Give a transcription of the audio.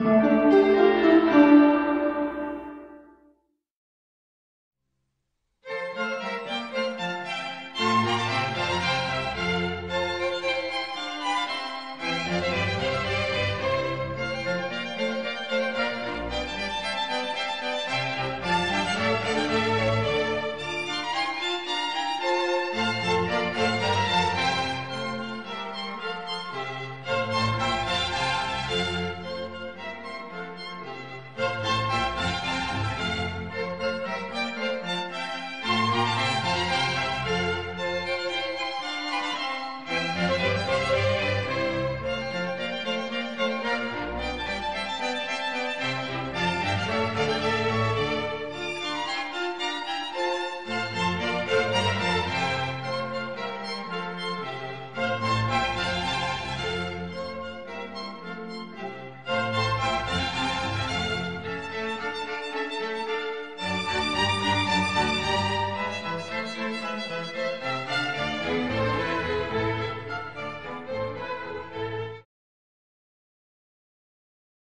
Música